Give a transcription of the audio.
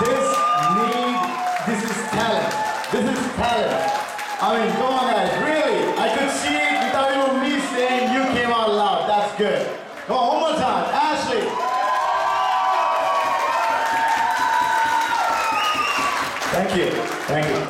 This need, this is talent. This is talent. I mean, come on guys, really. I could see it without even me saying you came out loud. That's good. Come on, one more time. Ashley. Thank you. Thank you.